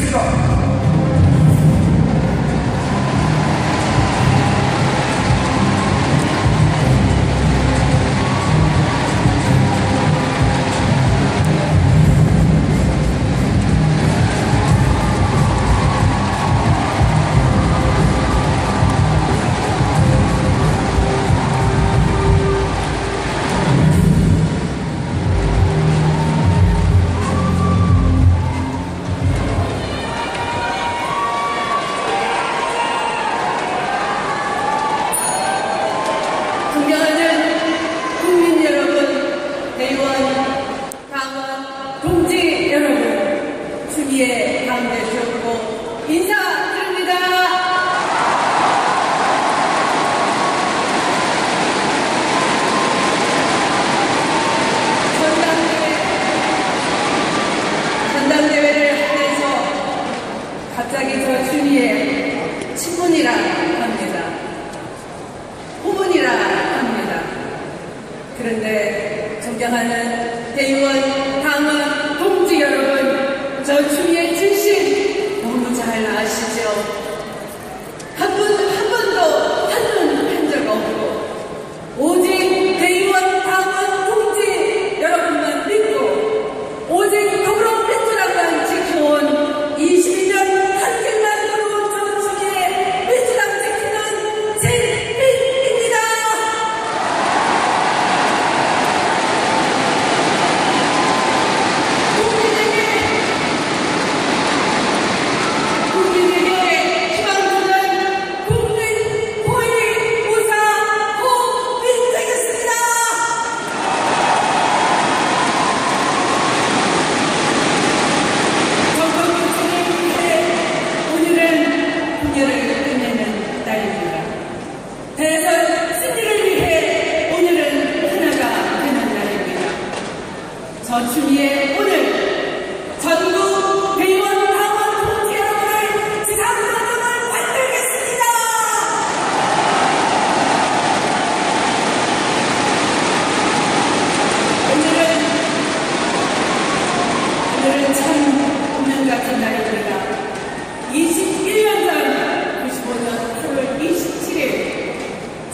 です。けど 공지 여러분 주기에 가운데 주었고, 인사드립니다. 전당대회, 전당대회를 하면서 갑자기 저 주위에 친분이라 합니다. 후분이라 합니다. 그런데 존경하는 저추미의 오늘 전국 대의원 당원 동지 여러분을 지상선언을 만들겠습니다. 오늘은 오늘은 참 웃는 같은 날입니다. 21년 전 95년 8월 27일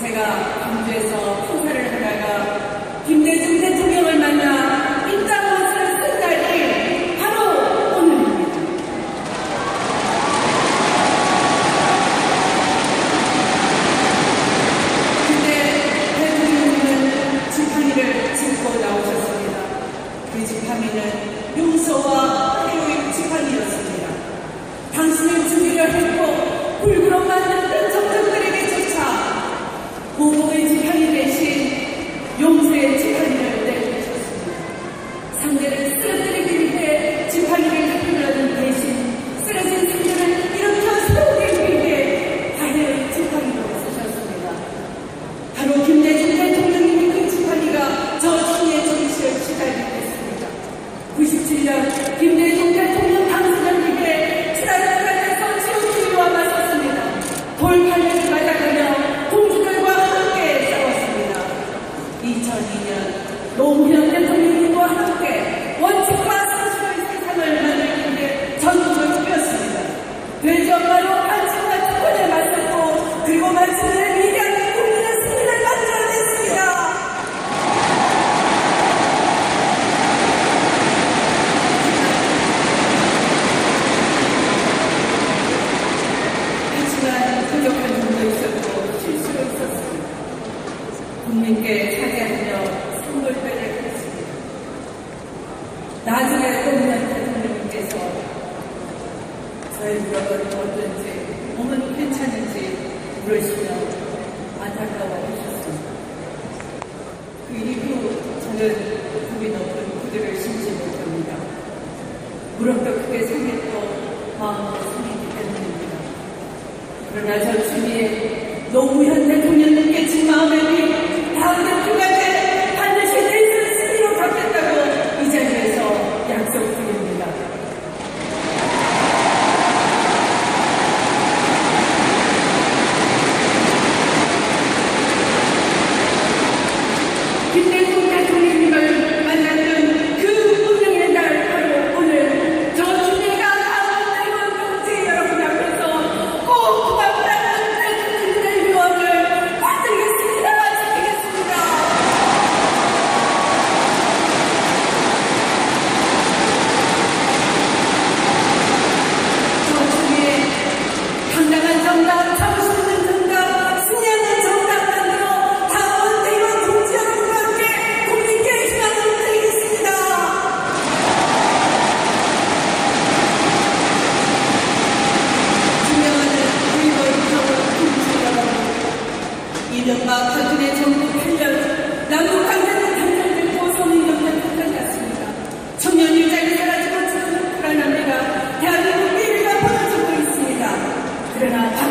제가 광주에서 모든 국민 어떤 그들을 심지 못합니다. 무릎도 크게 생겼고 마음도 생기기 때문입니다. 그러나 저 주님의 노무현 대통령님께 제 마음에 verdad.